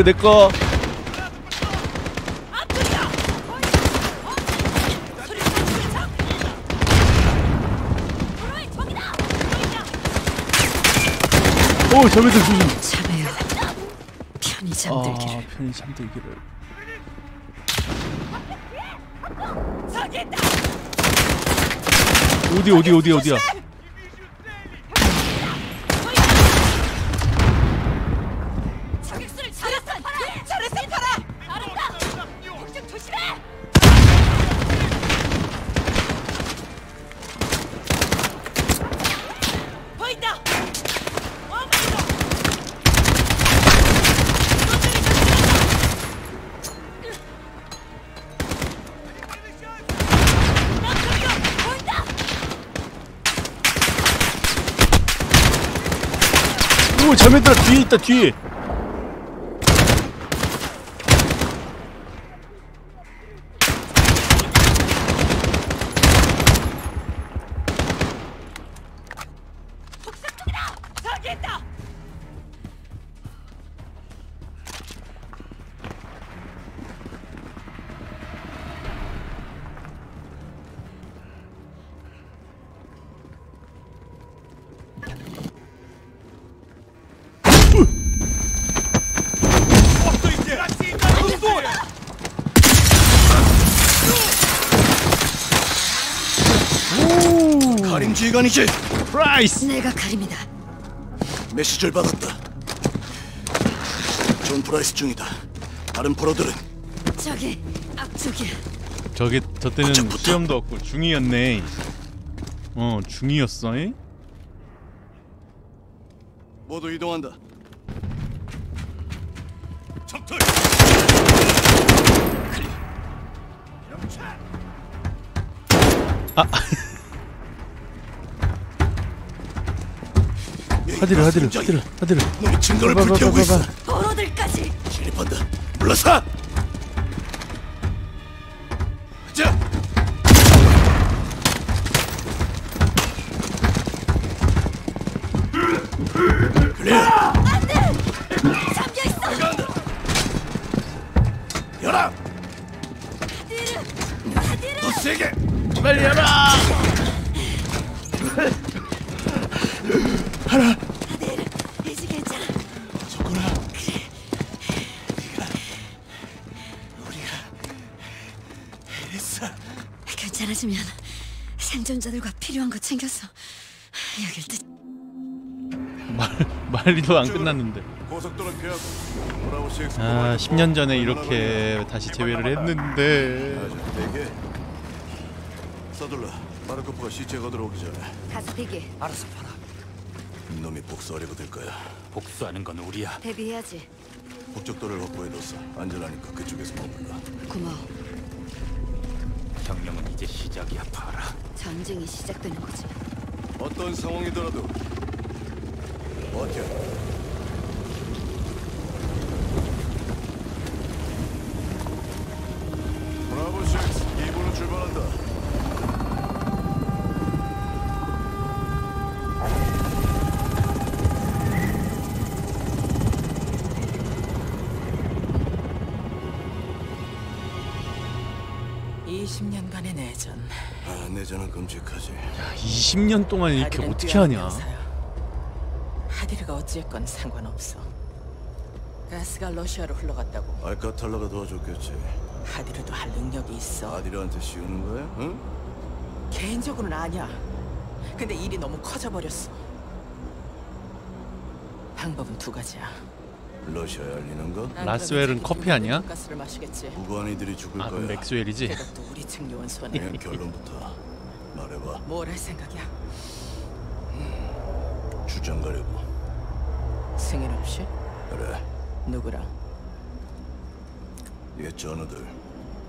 A: 내꺼! 오 잠에들아 조심
L: 참해요. 편히
A: 아 편히 잠들기를! 어디 어디 어디 어디야 잠에
K: 지휘관이지?
A: 프라이스
L: 내가 가림이다.
K: 메시지를 받았다. 존 프라이스 중위다. 다른 포로들은
L: 저기 앞쪽이야.
A: 저게 저 때는
K: 어쩌부터?
A: 수염도 없고 중위였네 어 중위였어 잉?
K: 모두 이동한다.
I: 적들
A: 하디를 하디를 하디를 하디를
K: 놈이 증거를 불태우고 있어.
A: 봐봐.
L: 포로들까지.
K: 진입한다. 물러서! 자, 그래.
L: 잠겨 있어.
K: 열어.
L: 하디르. 하디르.
K: 더 세게.
A: 빨리 열어
L: 하디 괜찮아지면 생존자들과 필요한 거 챙겼어. 여길 뜻.
A: 말 말리도 안 끝났는데
J: 고속도로 피하고 브라보
A: 6아 10년 전에 이렇게 다시 재회를 했는데
J: 서둘러 마르코프가 시체 거들어오기 전에
L: 가서 대기.
K: 알아서 봐라.
J: 놈이 복수하려고 들 거야
K: 복수하는 건 우리야.
L: 대비해야지.
J: 북쪽도를 확보해뒀어 안전하니까 그쪽에서 머물러
L: 고마워.
K: 혁명은 이제 시작이야, 파라.
L: 전쟁이 시작되는 거지.
J: 어떤 상황이더라도 버텨. 브라보 6, 2부로 출발한다.
M: 이 20년간의 내전.
J: 아, 내전은 끔찍하지.
A: 야 20년 동안 이렇게 어떻게 하냐.
M: 하디르가 어찌했건 상관없어. 가스가 러시아로 흘러갔다고
J: 알카탈라가 도와줬겠지.
M: 하디르도 할 능력이 있어.
J: 아디르한테 씌우는 거야? 응?
M: 개인적으로는 아니야. 근데 일이 너무 커져버렸어. 방법은 두 가지야.
J: 러시아에 알리는 거?
M: 안
A: 라스웰은 커피 아니야?
M: 가스를 마시겠지.
J: 무관이들이 죽을
A: 아 그럼
J: 거야.
A: 맥스웰이지
M: 그것도 우리 측 요원 손에.
J: 그냥 결론부터 말해봐.
M: 뭘할 생각이야?
J: 주장 가려고.
M: 승인 없이?
J: 그래.
M: 누구랑?
J: 옛 전우들.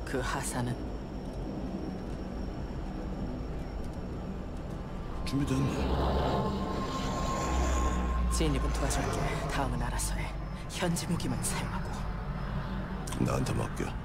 M: 그 하사는?
J: 준비됐네.
M: 진입은 도와줄게. 다음은 알아서 해. 현지 무기만 사용하고.
J: 나한테 맡겨.